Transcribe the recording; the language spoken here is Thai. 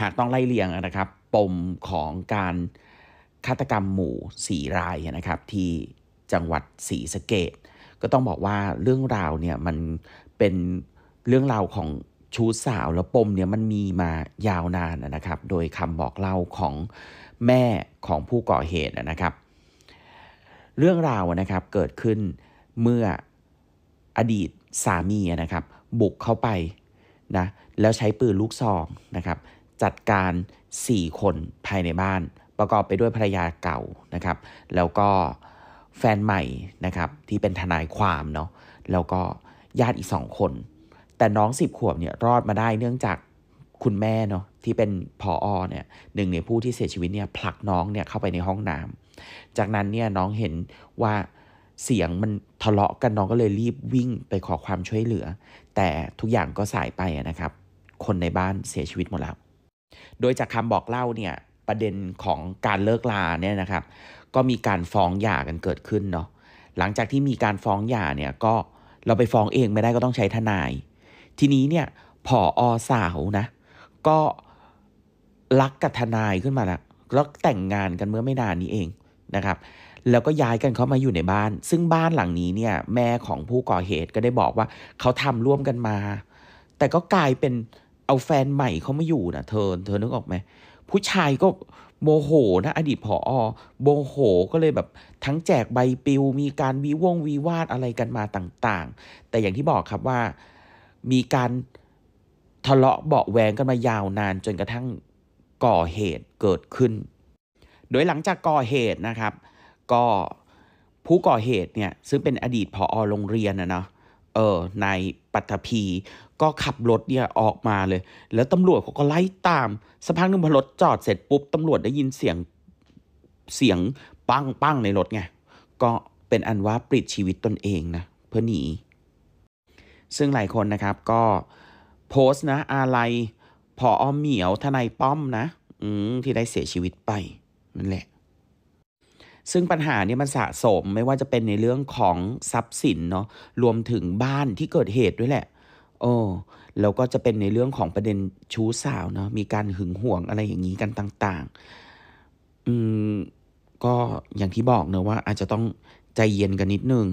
หากต้องไล่เลียงนะครับปมของการฆาตกรรมหมู่สี่รายนะครับที่จังหวัดศรีสะเกดก็ต้องบอกว่าเรื่องราวเนี่ยมันเป็นเรื่องราวของชู้สาวแล้วปมเนี่ยมันมีมายาวนานนะครับ โดยคำบอกเล่าของแม่ของผู้ก่อเหตุนะครับ เรื่องราวนะครับเกิดขึ้นเมื่ออดีตสามีนะครับ บุกเข้าไปนะแล้วใช้ปืนลูกซองนะครับ จัดการ 4 คนภายในบ้าน ประกอบไปด้วยภรรยาเก่านะครับ แล้วก็แฟนใหม่นะครับที่เป็นทนายความเนาะแล้วก็ญาติอีกสองคน แต่น้องสิบขวบเนี่ยรอดมาได้เนื่องจากคุณแม่เนาะที่เป็นพออเนี่ยหนึ่งในผู้ที่เสียชีวิตเนี่ยผลักน้องเนี่ยเข้าไปในห้องน้ำจากนั้นเนี่ยน้องเห็นว่าเสียงมันทะเลาะกันน้องก็เลยรีบวิ่งไปขอความช่วยเหลือ แต่ทุกอย่างก็สายไปนะครับ คนในบ้านเสียชีวิตหมดแล้ว โดยจากคำบอกเล่าเนี่ยประเด็นของการเลิกลาเนี่ยนะครับ ก็มีการฟ้องหย่ากันเกิดขึ้นเนาะหลังจากที่มีการฟ้องหย่าเนี่ยก็เราไปฟ้องเองไม่ได้ก็ต้องใช้ทนาย ทีนี้เนี่ยผออสาวนะ ก็รักกับทนายขึ้นมาแล้วแล้วแต่งงานกันเมื่อไม่นานนี้เองนะครับ แล้วก็ย้ายกันเข้ามาอยู่ในบ้าน ซึ่งบ้านหลังนี้เนี่ยแม่ของผู้ก่อเหตุก็ได้บอกว่าเขาทำร่วมกันมา แต่ก็กลายเป็น เอาแฟนใหม่เขาไมาอยู่นะเธอ เธอนึกออกไหมผู้ชายก็โมโหนะอดีตผออโมโหก็เลยแบบทั้งแจกใบปลิว มีการวิวงวิวาทอะไรกันมาต่างๆ แต่อย่างที่บอกครับว่ามีการทะเลาะเบาแวงกันมายาวนานจนกระทั่งก่อเหตุเกิดขึ้น โดยหลังจากก่อเหตุนะครับ ก็ผู้ก่อเหตุเนี่ยซึ่งเป็นอดีตผอโรงเรียนนะเนาะ เออนายปัทภีก็ขับรถเนี่ยออกมาเลย แล้วตำรวจเขาก็ไล่ตามสักพักนึงพอรถจอดเสร็จปุ๊บตำรวจได้ยินเสียงเสียงปังปังในรถไงก็เป็นอันว่าปลิดชีวิตตนเองนะเพื่อหนี ซึ่งหลายคนนะครับก็โพสต์นะอะไรพออเหมียวทนายป้อมนะ อืมที่ได้เสียชีวิตไปนั่นแหละ ซึ่งปัญหาเนี่ยมันสะสมไม่ว่าจะเป็นในเรื่องของทรัพย์สินเนาะรวมถึงบ้านที่เกิดเหตุด้วยแหละโอ้แล้วก็จะเป็นในเรื่องของประเด็นชู้สาวเนาะมีการหึงหวงอะไรอย่างนี้กันต่างๆ อืมก็อย่างที่บอกเนะว่าอาจจะต้องใจเย็นกันนิดนึง